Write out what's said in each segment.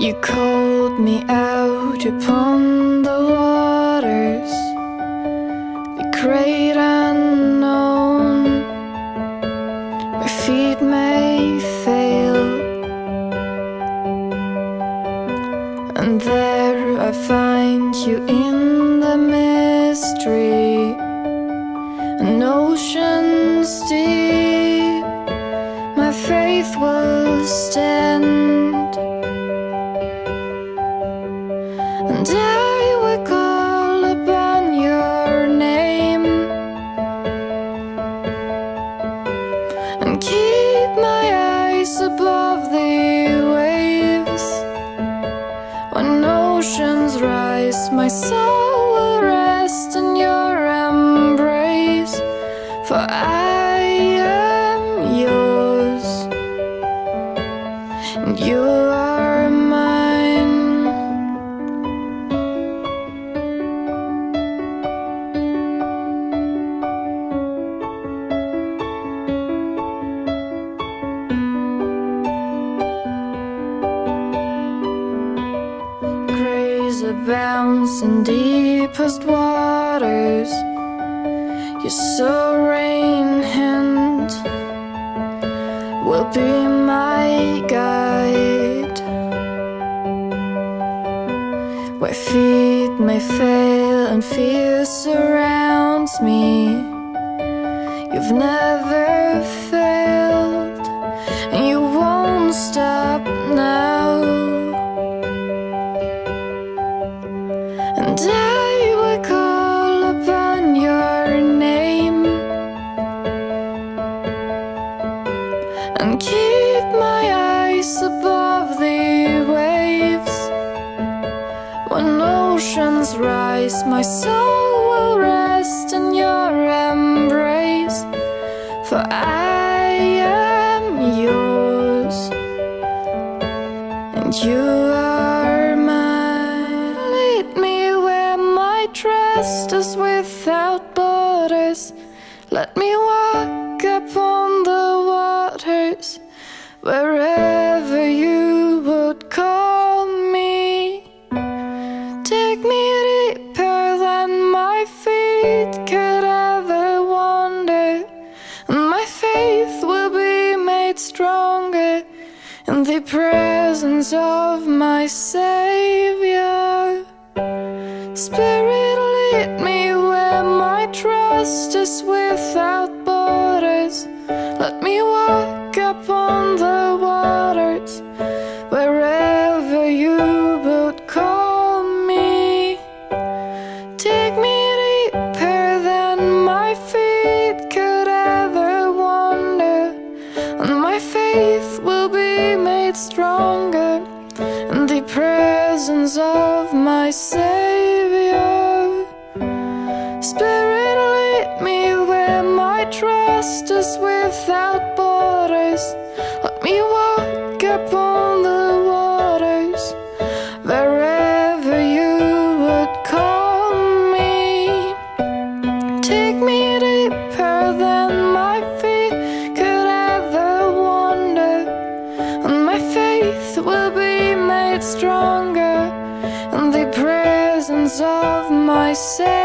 You called me out upon the waters, the great unknown, where feet may fail, and there I find you in the mystery, an ocean's deep. My faith will stand. And I will call upon your name and keep my eyes above the waves. When oceans rise, my soul will rest in your embrace, for I Abounds in deepest waters. Your serene hand will be my guide. Where feet may fail and fear surrounds me, you've never failed, rise, my soul will rest in your embrace, for I am yours and you are mine. Lead me where my trust is without borders. Let me walk upon the waters wherever you the presence of my Savior. Spirit, lead me where my trust is without borders. Let me walk upon the waters wherever you would call me. Take me deeper than my feet could ever wander, and my faith made stronger in the presence of my Savior. Spirit, lead me where my trust is without borders. Let me walk of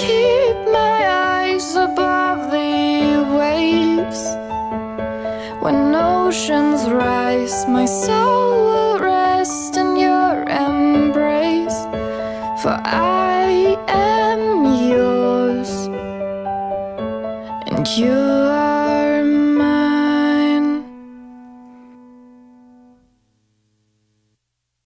keep my eyes above the waves. When oceans rise, my soul will rest in your embrace, for I am yours and you